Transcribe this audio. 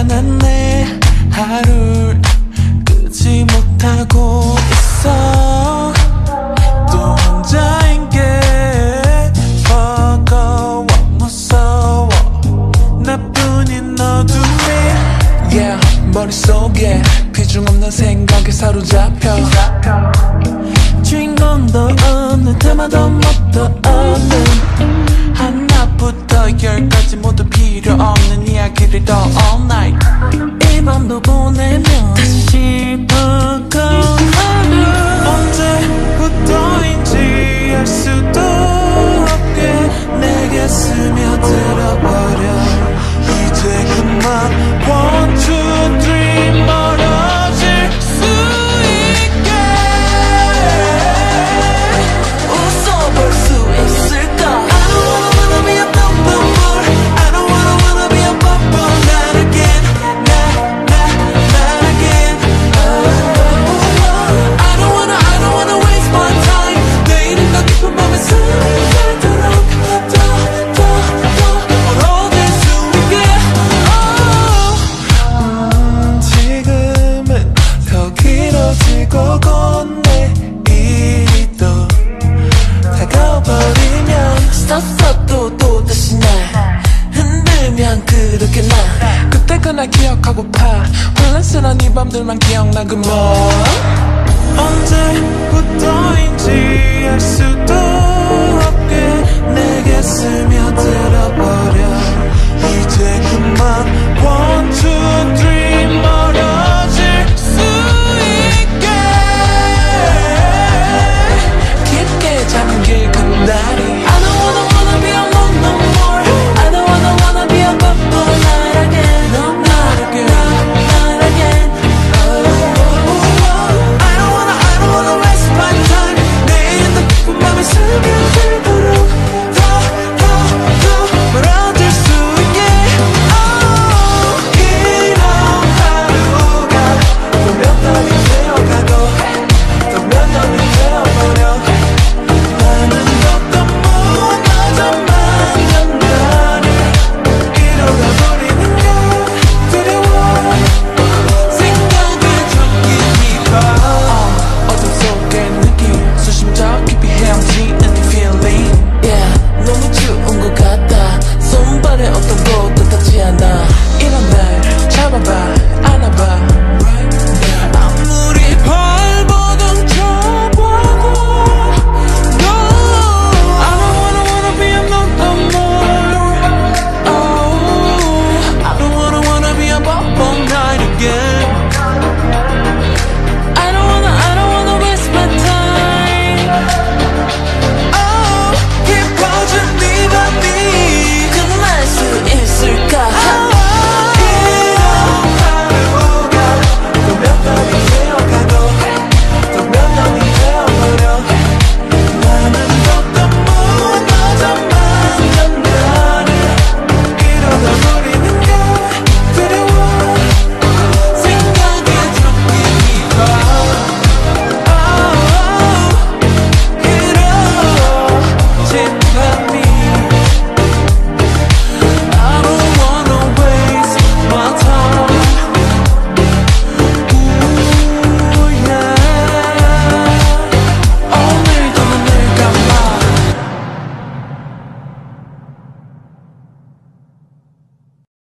가난한 하루를 끄지 못하고 있어. 또 혼자인 게 버거워 무서워 나뿐인 너둠이 네. Yeah 머릿속에 비중 없는 생각에 사로잡혀. 주인공도 없는 테마도 못도 없는 하나부터 열까지 못 it all all night. 아파 혼란스런 이 밤들만 기억나고 그 뭐? 언제부터인지 알 수도 없